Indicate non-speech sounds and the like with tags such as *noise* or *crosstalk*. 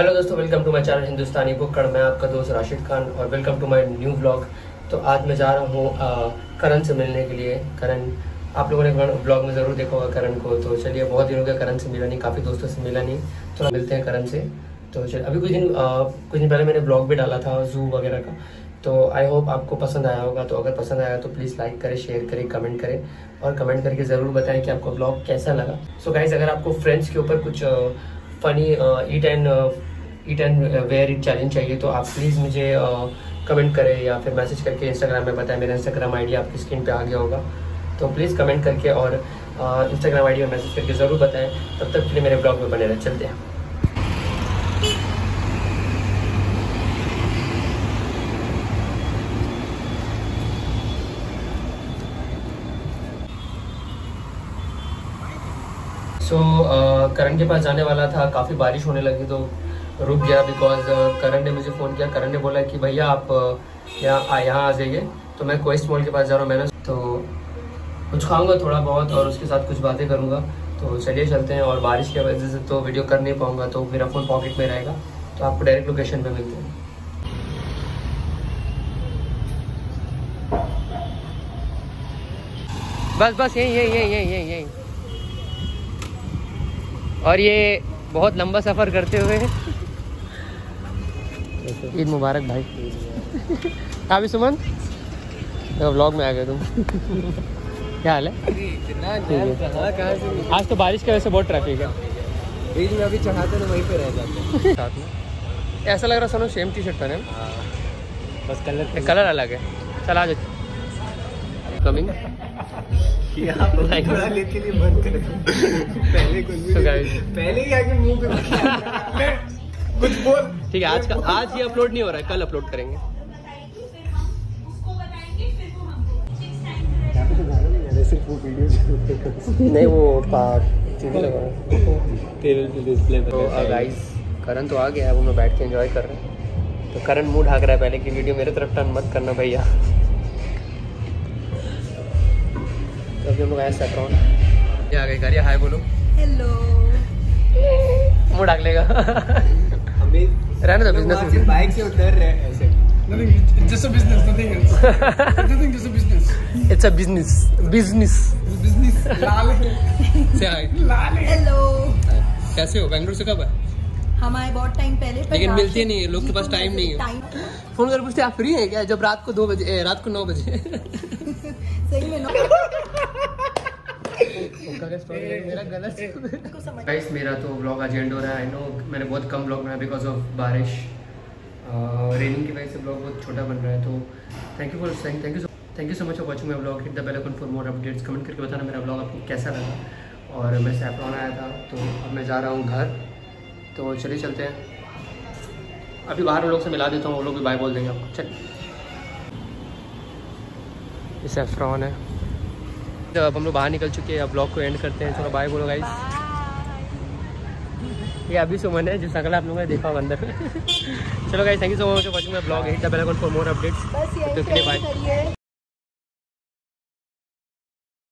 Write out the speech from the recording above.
To my channel हिंदुस्तानी बुक्कड़ मैं आपका दोस्त राशिद खान और welcome to my new blog तो आज मैं जा रहा हूँ करण से मिलने के लिए। करण, आप लोगों ने ब्लॉग में ज़रूर देखा होगा करण को। तो चलिए, बहुत दिनों का करण से मिला नहीं, काफ़ी दोस्तों से मिला नहीं। तो मिलते हैं करण से। तो चलिए, अभी कुछ दिन कुछ दिन पहले मैंने ब्लॉग भी डाला था जू वगैरह का। तो आई होप आपको पसंद आया होगा। तो अगर पसंद आया तो प्लीज़ लाइक करें शेयर करें कमेंट करें। और कमेंट करके ज़रूर बताएँ कि आपको ब्लॉग कैसा लगा। सो so गाइज़ अगर आपको फ्रेंड्स के ऊपर कुछ funny eat and eat and wear it challenge चाहिए तो आप प्लीज़ मुझे कमेंट करें या फिर मैसेज करके इंस्टाग्राम में बताएँ मेरा इंस्टाग्राम आईडी आपकी स्क्रीन पे आ गया होगा। तो प्लीज़ कमेंट करके और इंस्टाग्राम आईडी में मैसेज करके ज़रूर बताएँ। तब तक के लिए मेरे ब्लॉग में बने रहे चलते हैं। सो so, uh, करण के पास जाने वाला था काफ़ी बारिश होने लगी तो रुक गया बिकॉज़ uh, करण ने मुझे फ़ोन किया। करण ने बोला कि भैया आप uh, यहाँ यहाँ आ जाइए। तो मैं क्वेस्ट मॉल के पास जा रहा हूँ। मैंने तो कुछ खाऊँगा थोड़ा बहुत और उसके साथ कुछ बातें करूँगा। तो चलिए चलते हैं और बारिश की वजह से तो वीडियो कर नहीं पाऊँगा तो मेरा फ़ोन पॉकेट में रहेगा। तो आपको डायरेक्ट लोकेशन पर मिलते हैं। बस बस यही यही यही यही यही यही। और ये बहुत लंबा सफ़र करते हुए ईद मुबारक भाई। कहाँ भी सुमन ब्लॉग में आ गए तुम। क्या हाल है? आज तो बारिश की वजह से बहुत ट्रैफ़िक है। बीच में अभी चढ़ाते तो वहीं पे रह जाते साथ में। ऐसा लग रहा सनो सेम टी शर्ट पहने बस कलर कलर अलग है। चल आ जाओ कमिंग लेके लिए बंद कर। पहले कुछ पहले ही आके मुँह पे *laughs* कुछ बोल। ठीक है आज का आज ये अपलोड नहीं हो रहा है कल अपलोड करेंगे। वो नहीं वो टीवी तो गाइस करण तो आ गया है वो मैं बैठ के एंजॉय कर रहा हूँ। तो करण मुँह ढाक रहा है पहले की वीडियो मेरे तरफ़ टर्न मत करना भैया। तो अभी हम लोग आए सैफ्रॉन ये आ गए करिए हाय बोलो। हेलो मुँह ढाक लेगा। *laughs* रहने दो बिज़नेस बाइक से उतर रहे हैं ऐसे। Nothing, it's just a business, nothing else. *laughs* nothing, just a business. It's a business business It's business. लाल है. से हाय लाल है. हेलो कैसे हो? बैंगलोर से कब है हम आए बहुत टाइम पहले पर लेकिन मिलते नहीं है, लोग के पास टाइम नहीं है। टाइम फ़ोन कर पूछते आप फ्री है क्या? जब रात को दो बजे रात को नौ बजे। *laughs* सही में *laughs* नौ मेरा गलत को समझ गाइस *laughs* मेरा तो ब्लॉग आज एंड हो रहा है। आई नो मैंने बहुत कम ब्लॉग बनाया बिकॉज़ ऑफ़ बारिश। रेनिंग की वजह से ब्लॉग बहुत छोटा बन रहा है तो thank you for thank you thank you so much for watching my blog hit the bell icon for more updates comment करके बताना मेरा ब्लॉग आपको कैसा लगा। और मैं सैफरॉन आया था तो अब मैं जा रहा हूँ घर। तो चलिए चलते हैं। अभी बाहर उन लोग से मिला देता हूँ वो लोग भी बाय बोल देंगे आपको। चल। ये सैफरॉन है। तो अब हम लोग बाहर निकल चुके हैं। अब ब्लॉग को एंड करते हैं। चलो बाय बोलो गाइस ये अभी सुमन है जो सकल आप लोगों ने देखा होगा अंदर। *laughs* चलो guys thank you so much for watching my blog hit the bell icon for more updates तो के लिए. करिए।